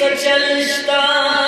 د یار